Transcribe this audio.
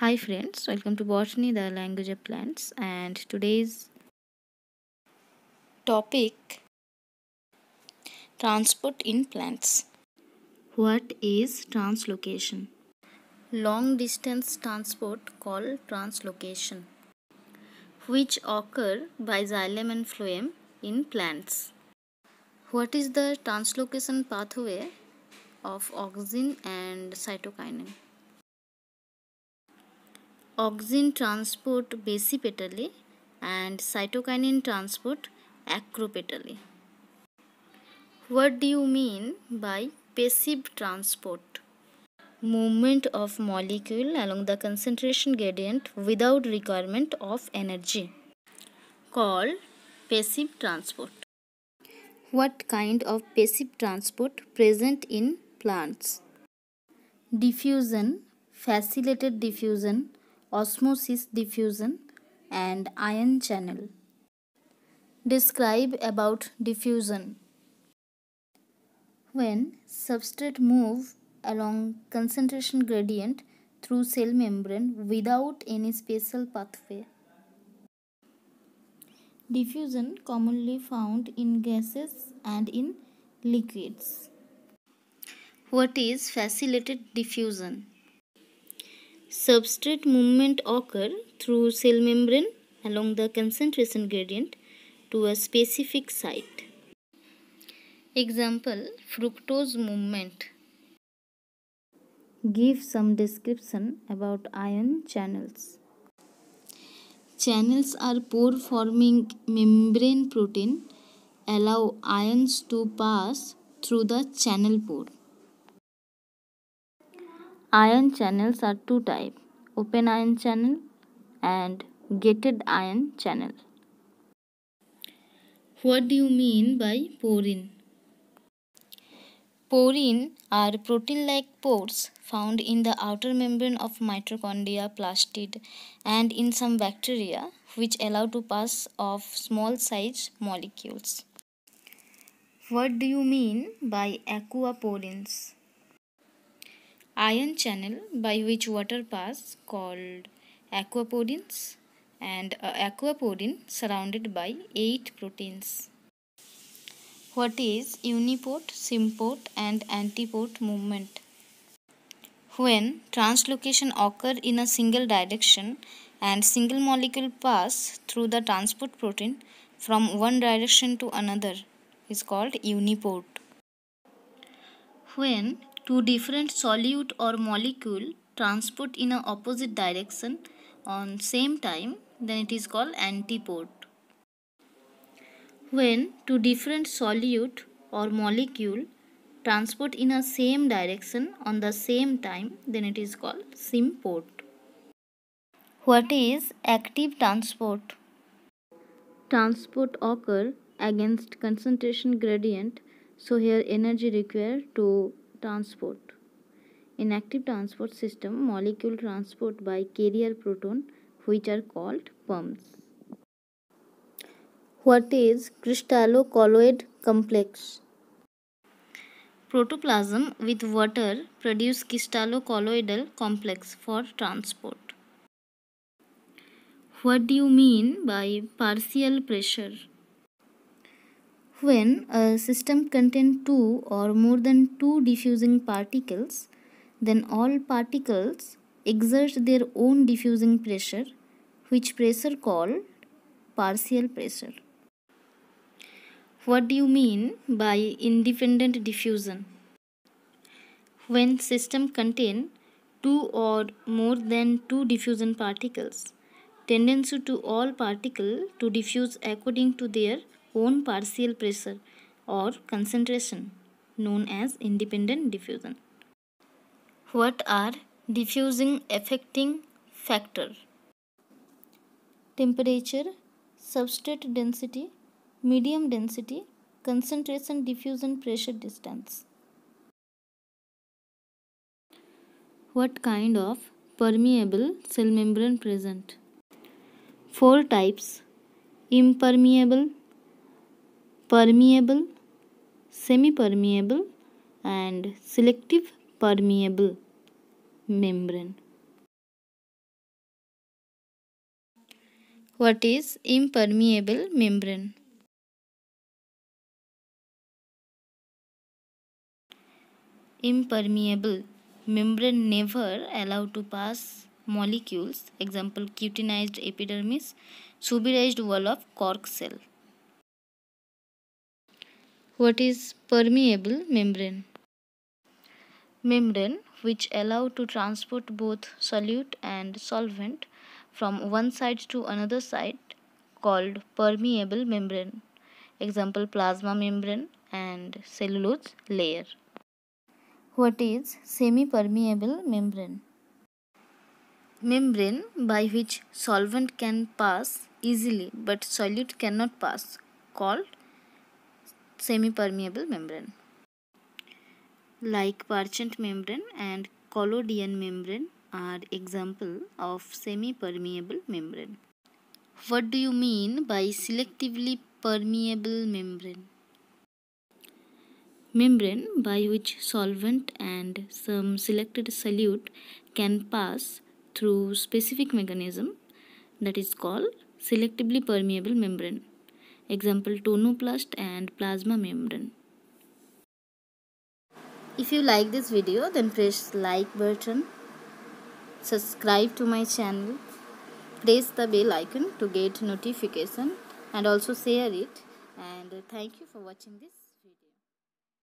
Hi friends, welcome to Botany, the language of plants, and today's topic transport in plants. What is translocation? Long distance transport called translocation, which occur by xylem and phloem in plants. What is the translocation pathway of auxin and cytokinin? Auxin transport basipetally and cytokinin transport acropetally. What do you mean by passive transport? Movement of molecule along the concentration gradient without requirement of energy called passive transport. What kind of passive transport present in plants? Diffusion, facilitated diffusion, osmosis diffusion and ion channel. Describe about diffusion. When substrate move along concentration gradient through cell membrane without any special pathway. Diffusion commonly found in gases and in liquids. What is facilitated diffusion? Substrate movement occur through cell membrane along the concentration gradient to a specific site. Example fructose movement. Give some description about ion channels. Channels are pore forming membrane protein allow ions to pass through the channel pore. Ion channels are two types open ion channel and gated ion channel. What do you mean by porin? Porin are protein-like pores found in the outer membrane of mitochondria, plastid and in some bacteria which allow to pass of small size molecules. What do you mean by aquaporins? Ion channel by which water pass called aquaporins and uh, a aquaporin surrounded by 8 proteins. What is uniport, symport and antiport movement? When translocation occur in a single direction and single molecule pass through the transport protein from one direction to another is called uniport. When Two different solute or molecule transport in a opposite direction on same time then it is called antiport. When two different solute or molecule transport in a same direction on the same time then it is called symport. What is active transport? Transport occur against concentration gradient so here energy required to transport. In active transport system, molecule transport by carrier proton which are called pumps. What is crystallo-colloid complex? Protoplasm with water produce crystallo-colloidal complex for transport. What do you mean by partial pressure? When a system contains two or more than two diffusing particles, then all particles exert their own diffusing pressure, which pressure called partial pressure. What do you mean by independent diffusion? When system contain two or more than two diffusion particles, tendency to all particle to diffuse according to their own partial pressure or concentration known as independent diffusion. What are diffusing affecting factor? Temperature, substrate density, medium density, concentration diffusion pressure distance. What kind of permeable cell membrane present? Four types impermeable, permeable, semi-permeable and selective permeable membrane. What is impermeable membrane? Impermeable membrane never allow to pass molecules example cutinized epidermis suberized wall of cork cell what is permeable membrane membrane which allow to transport both solute and solvent from one side to another side called permeable membrane. Example plasma membrane and cellulose layer. What is semi-permeable membrane? Membrane by which solvent can pass easily but solute cannot pass called semi-permeable membrane. Like Parchment membrane and collodion membrane are example of semi-permeable membrane. What do you mean by selectively permeable membrane? Membrane by which solvent and some selected solute can pass through specific mechanism that is called selectively permeable membrane. Example tonoplast and plasma membrane. If you like this video then press like button. Subscribe to my channel. Press the bell icon to get notification and also share it. And thank you for watching this